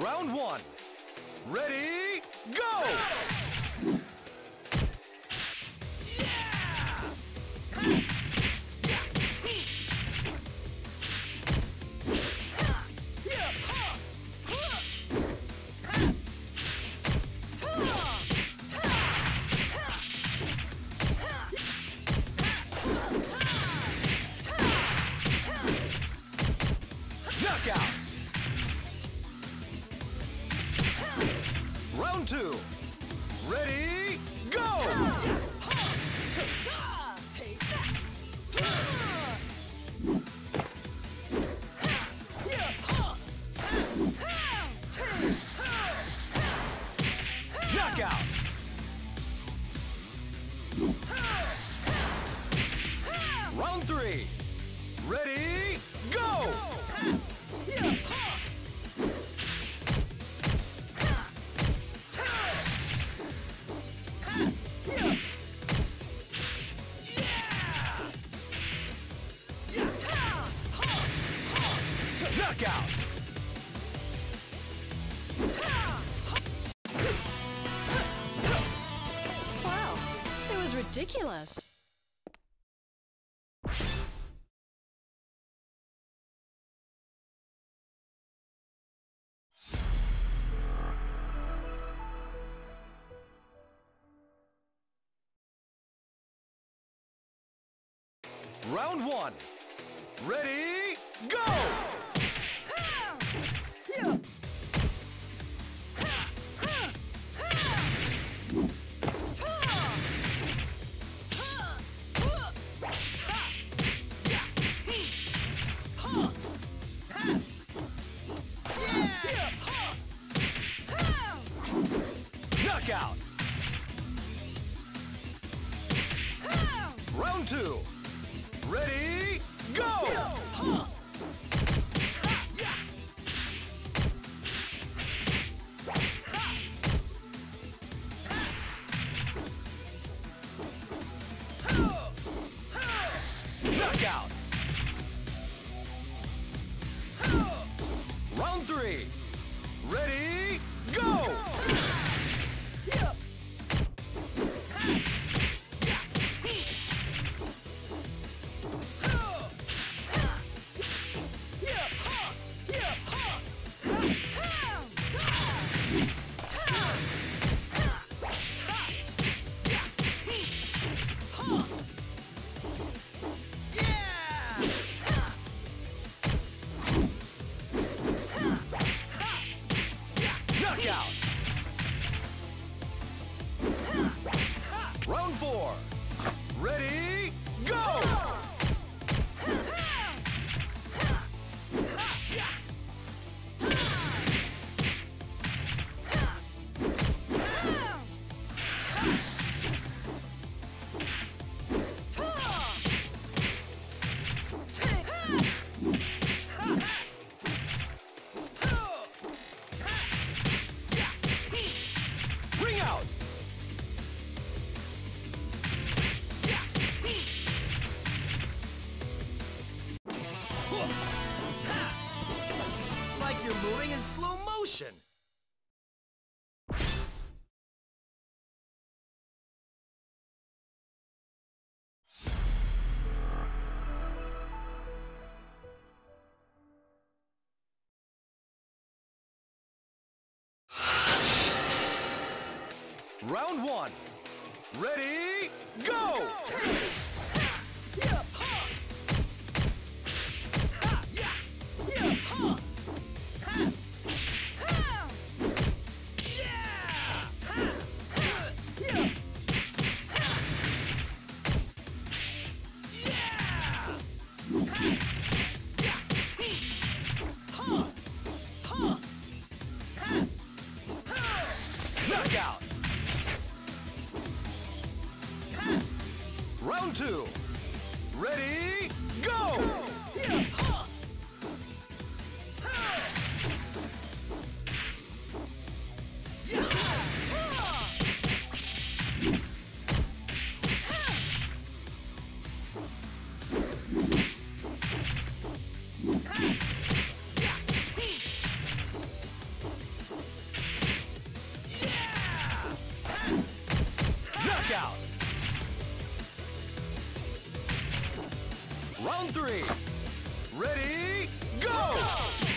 Round one. Ready, go! Knockout! Round two. Ready, go! Knockout! Round three. Ready, go! Knockout! Ridiculous. Round one. Ready, go! Two. Ready, four. Ready, Round one. Ready, go! Knockout! Round two. Ready, go! Round three. Ready, go! go!